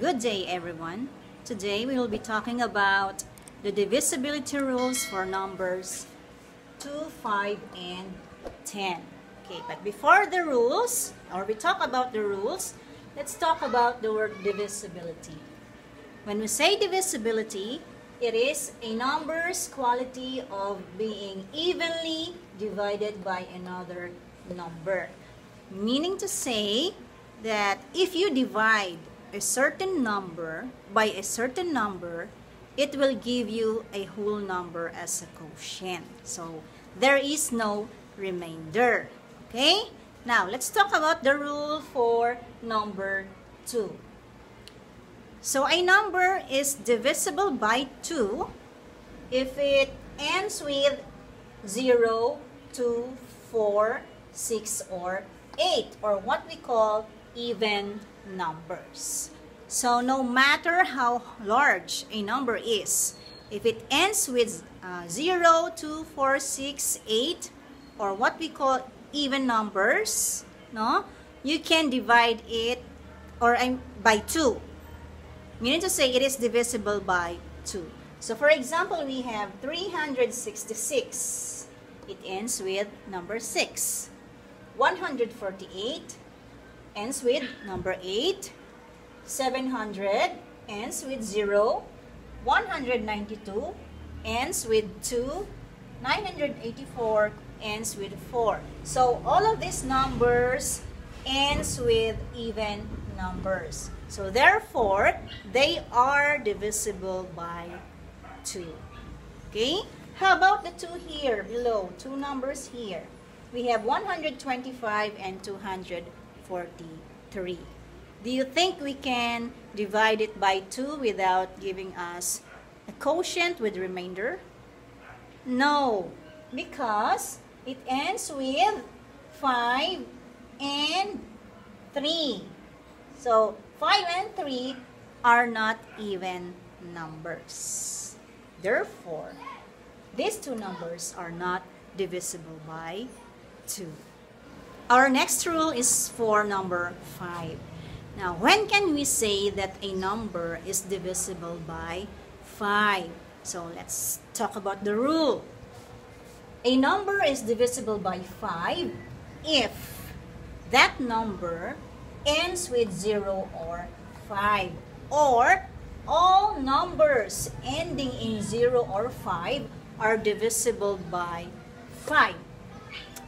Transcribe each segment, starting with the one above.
Good day everyone. Today we will be talking about the divisibility rules for numbers 2, 5, and 10. Okay, but before the rules, or we talk about the rules, let's talk about the word divisibility. When we say divisibility, it is a number's quality of being evenly divided by another number. Meaning to say that if you divide a certain number by a certain number, it will give you a whole number as a quotient. So, there is no remainder. Okay? Now, let's talk about the rule for number 2. So, a number is divisible by 2 if it ends with 0, 2, 4, 6, or 8, or what we call even numbers. So no matter how large a number is, if it ends with uh, 0, 2, 4, 6, 8, or what we call even numbers, no, you can divide it or um, by 2. Meaning to say it is divisible by 2. So for example, we have 366. It ends with number 6. 148 ends with number 8. 700 ends with 0. 192 ends with 2. 984 ends with 4. So all of these numbers ends with even numbers. So therefore, they are divisible by 2. Okay? How about the 2 here below? Two numbers here. We have 125 and 200. 43. Do you think we can divide it by 2 without giving us a quotient with remainder? No, because it ends with 5 and 3. So, 5 and 3 are not even numbers. Therefore, these two numbers are not divisible by 2. Our next rule is for number 5. Now, when can we say that a number is divisible by 5? So, let's talk about the rule. A number is divisible by 5 if that number ends with 0 or 5 or all numbers ending in 0 or 5 are divisible by 5.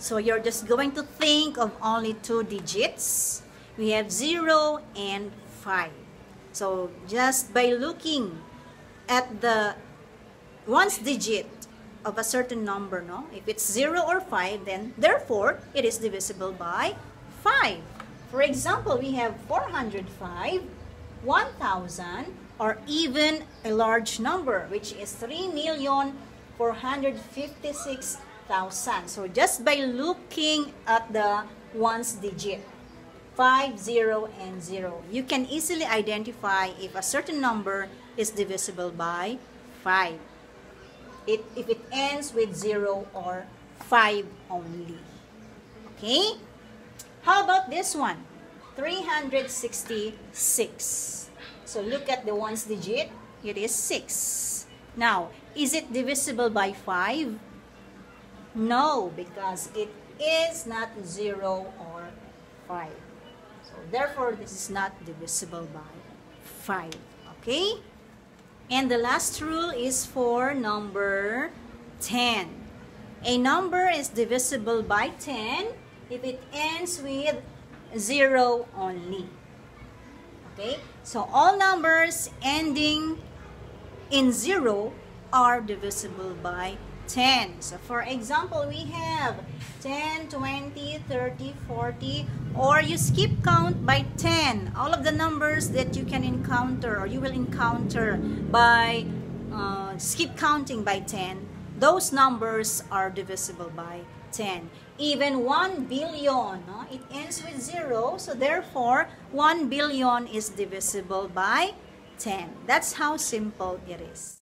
So you're just going to think of only two digits. We have 0 and 5. So just by looking at the ones digit of a certain number, no? If it's 0 or 5, then therefore it is divisible by 5. For example, we have 405, 1,000, or even a large number, which is 3,456,000 thousand. So just by looking at the ones digit, 5, 0, and 0, you can easily identify if a certain number is divisible by 5. It, if it ends with 0 or 5 only. Okay? How about this one? 366. So look at the ones digit. It is 6. Now, is it divisible by 5? No, because it is not 0 or 5. So, therefore, this is not divisible by 5. Okay? And the last rule is for number 10. A number is divisible by 10 if it ends with 0 only. Okay? So, all numbers ending in 0 are divisible by 10. So, for example, we have 10, 20, 30, 40, or you skip count by 10. All of the numbers that you can encounter or you will encounter by uh, skip counting by 10, those numbers are divisible by 10. Even 1 billion, it ends with 0, so therefore 1 billion is divisible by 10. That's how simple it is.